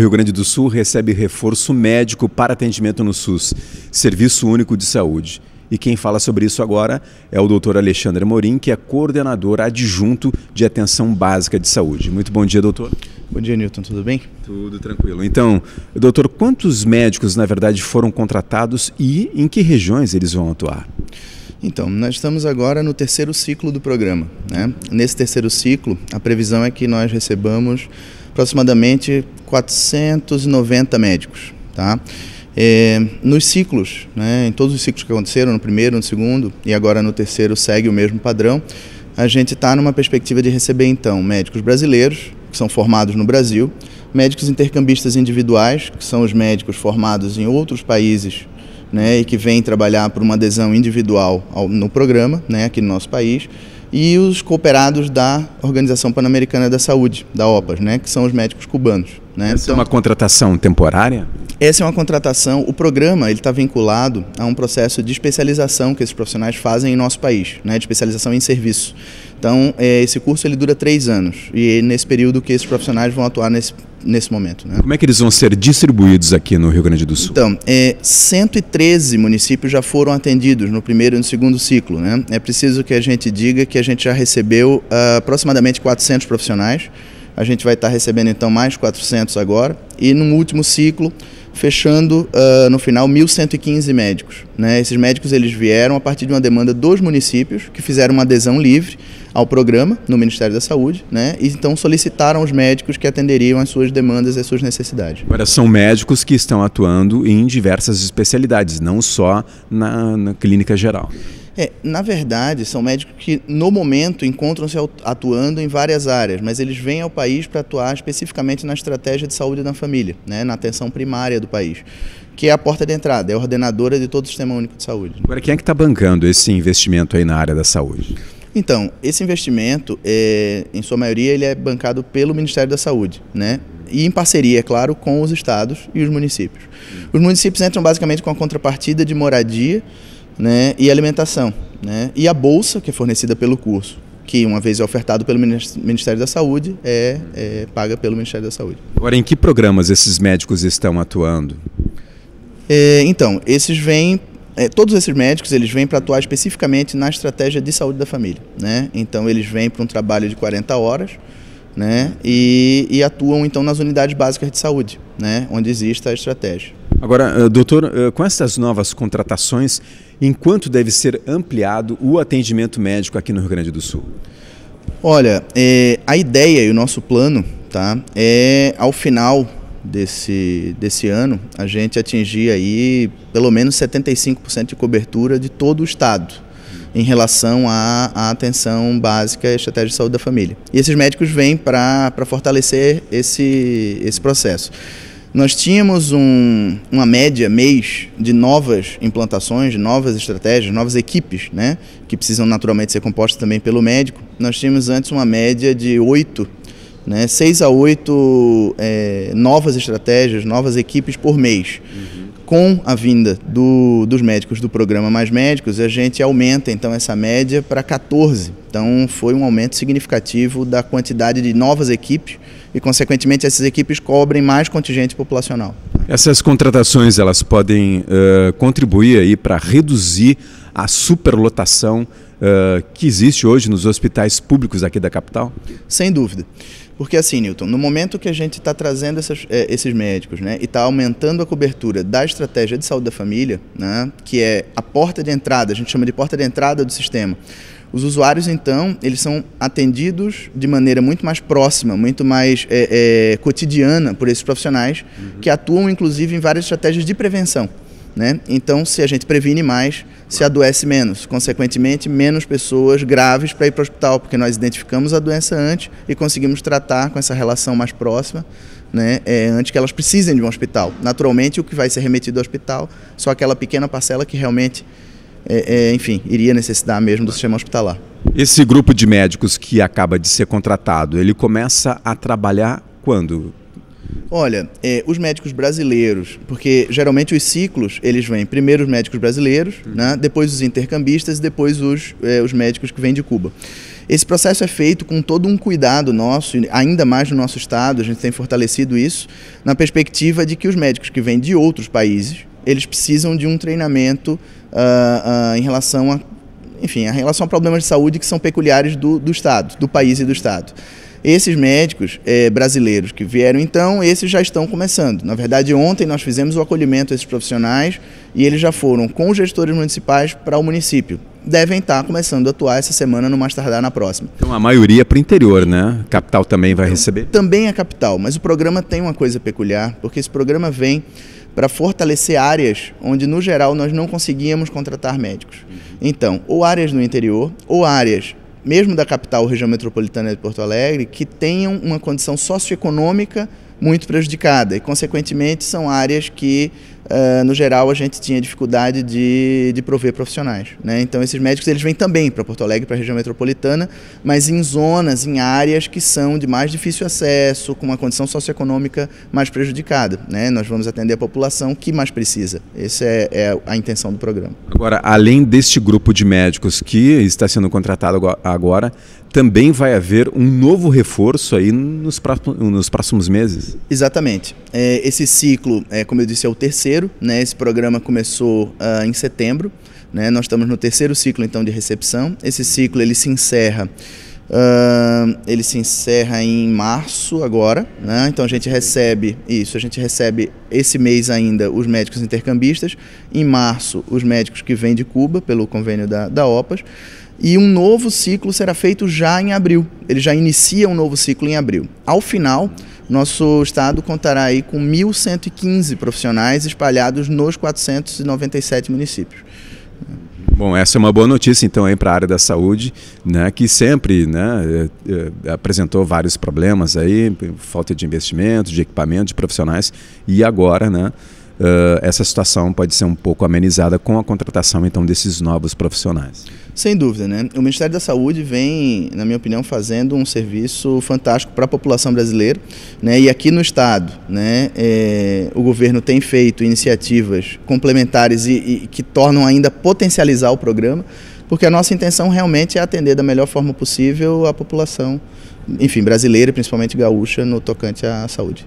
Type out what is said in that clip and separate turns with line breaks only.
Rio Grande do Sul recebe reforço médico para atendimento no SUS, Serviço Único de Saúde. E quem fala sobre isso agora é o doutor Alexandre Morim, que é coordenador adjunto de atenção básica de saúde. Muito bom dia, doutor.
Bom dia, Newton. Tudo bem?
Tudo tranquilo. Então, doutor, quantos médicos, na verdade, foram contratados e em que regiões eles vão atuar?
Então, nós estamos agora no terceiro ciclo do programa. Né? Nesse terceiro ciclo, a previsão é que nós recebamos aproximadamente 490 médicos. Tá? É, nos ciclos, né, em todos os ciclos que aconteceram, no primeiro, no segundo e agora no terceiro segue o mesmo padrão, a gente está numa perspectiva de receber então médicos brasileiros, que são formados no Brasil, médicos intercambistas individuais, que são os médicos formados em outros países né, e que vêm trabalhar por uma adesão individual ao, no programa, né, aqui no nosso país, e os cooperados da Organização Pan-Americana da Saúde, da OPAS, né, que são os médicos cubanos. Né?
Essa então, é uma contratação temporária?
Essa é uma contratação. O programa ele está vinculado a um processo de especialização que esses profissionais fazem em nosso país, né, de especialização em serviço. Então, é, esse curso ele dura três anos e é nesse período que esses profissionais vão atuar nesse, nesse momento. Né?
Como é que eles vão ser distribuídos aqui no Rio Grande do Sul?
Então, é, 113 municípios já foram atendidos no primeiro e no segundo ciclo. Né? É preciso que a gente diga que a gente já recebeu uh, aproximadamente 400 profissionais. A gente vai estar recebendo então mais 400 agora. E no último ciclo, fechando uh, no final 1.115 médicos. Né? Esses médicos eles vieram a partir de uma demanda dos municípios que fizeram uma adesão livre ao programa no Ministério da Saúde, né? E então solicitaram os médicos que atenderiam às suas demandas e às suas necessidades.
Agora são médicos que estão atuando em diversas especialidades, não só na, na clínica geral.
É, na verdade, são médicos que no momento encontram-se atuando em várias áreas, mas eles vêm ao país para atuar especificamente na estratégia de saúde da família, né, na atenção primária do país, que é a porta de entrada, é a ordenadora de todo o Sistema Único de Saúde.
Agora, quem é que está bancando esse investimento aí na área da saúde?
Então, esse investimento, é, em sua maioria, ele é bancado pelo Ministério da Saúde, né? E em parceria, é claro, com os estados e os municípios. Os municípios entram basicamente com a contrapartida de moradia, né, e alimentação. Né, e a bolsa, que é fornecida pelo curso, que uma vez é ofertado pelo Ministério da Saúde, é, é paga pelo Ministério da Saúde.
Agora, em que programas esses médicos estão atuando?
É, então, esses vêm é, todos esses médicos eles vêm para atuar especificamente na estratégia de saúde da família, né? Então eles vêm para um trabalho de 40 horas, né? E, e, atuam então nas unidades básicas de saúde, né? Onde existe a estratégia.
Agora, eh, doutor, eh, com essas novas contratações, em quanto deve ser ampliado o atendimento médico aqui no Rio Grande do Sul?
Olha, é, a ideia e o nosso plano tá, é, ao final desse, desse ano, a gente atingir aí pelo menos 75% de cobertura de todo o Estado em relação à, à, atenção básica e estratégia de saúde da família. E esses médicos vêm para fortalecer esse, esse processo. Nós tínhamos um, uma média mês de novas implantações, de novas estratégias, novas equipes, né, que precisam naturalmente ser compostas também pelo médico. Nós tínhamos antes uma média de oito, né, seis a oito é, novas estratégias, novas equipes por mês. Uhum. Com a vinda do, dos médicos do programa Mais Médicos, a gente aumenta então essa média para 14. Então foi um aumento significativo da quantidade de novas equipes e, consequentemente, essas equipes cobrem mais contingente populacional.
Essas contratações elas podem uh, contribuir aí para reduzir a superlotação uh, que existe hoje nos hospitais públicos aqui da capital?
Sem dúvida. Porque assim, Newton, no momento que a gente está trazendo essas, é, esses médicos né, e está aumentando a cobertura da estratégia de saúde da família, né, que é a porta de entrada, a gente chama de porta de entrada do sistema, os usuários, então, eles são atendidos de maneira muito mais próxima, muito mais é, é, cotidiana por esses profissionais, uhum. que atuam, inclusive, em várias estratégias de prevenção. Né? Então, se a gente previne mais, se adoece menos. Consequentemente, menos pessoas graves para ir para o hospital, porque nós identificamos a doença antes e conseguimos tratar com essa relação mais próxima, né? É, antes que elas precisem de um hospital. Naturalmente, o que vai ser remetido ao hospital só aquela pequena parcela que realmente é, é, enfim, iria necessitar mesmo do sistema hospitalar.
Esse grupo de médicos que acaba de ser contratado, ele começa a trabalhar quando?
Olha, é, os médicos brasileiros, porque geralmente os ciclos eles vêm primeiro os médicos brasileiros, uhum. né, depois os intercambistas e depois os, é, os médicos que vêm de Cuba. Esse processo é feito com todo um cuidado nosso, ainda mais no nosso estado, a gente tem fortalecido isso, na perspectiva de que os médicos que vêm de outros países, eles precisam de um treinamento uh, uh, em relação a, enfim, a relação a problemas de saúde que são peculiares do, do estado, do país e do estado. Esses médicos é, brasileiros que vieram então, esses já estão começando. Na verdade, ontem nós fizemos o acolhimento a esses profissionais e eles já foram com os gestores municipais para o município. Devem estar começando a atuar essa semana, no mais tardar na próxima.
Então a maioria é para o interior, né? Capital também vai receber?
Também é capital, mas o programa tem uma coisa peculiar, porque esse programa vem para fortalecer áreas onde, no geral, nós não conseguíamos contratar médicos. Então, ou áreas no interior, ou áreas mesmo da capital, região metropolitana de Porto Alegre, que tenham uma condição socioeconômica muito prejudicada e, consequentemente, são áreas que, uh, no geral, a gente tinha dificuldade de, de prover profissionais. Né? Então, esses médicos eles vêm também para Porto Alegre, para a região metropolitana, mas em zonas, em áreas que são de mais difícil acesso, com uma condição socioeconômica mais prejudicada. Né? Nós vamos atender a população que mais precisa. Essa é, é a intenção do programa.
Agora, além deste grupo de médicos que está sendo contratado agora, também vai haver um novo reforço aí nos próximos, nos próximos meses.
Exatamente. É, esse ciclo, é, como eu disse, é o terceiro. Né? Esse programa começou uh, em setembro. Né? Nós estamos no terceiro ciclo então de recepção. Esse ciclo ele se encerra. Uh, ele se encerra em março agora, né? então a gente recebe isso, a gente recebe esse mês ainda os médicos intercambistas, em março os médicos que vêm de Cuba pelo convênio da, da OPAS, e um novo ciclo será feito já em abril. Ele já inicia um novo ciclo em abril. Ao final, nosso estado contará aí com 1.115 profissionais espalhados nos 497 municípios.
Bom, essa é uma boa notícia então aí para a área da saúde, né, que sempre, né, é, é, apresentou vários problemas aí, falta de investimento, de equipamento, de profissionais, e agora, né, uh, essa situação pode ser um pouco amenizada com a contratação então desses novos profissionais.
Sem dúvida, né? O Ministério da Saúde vem, na minha opinião, fazendo um serviço fantástico para a população brasileira, né? E aqui no estado, né? É, o governo tem feito iniciativas complementares e, e que tornam ainda potencializar o programa, porque a nossa intenção realmente é atender da melhor forma possível a população, enfim, brasileira, principalmente gaúcha, no tocante à saúde.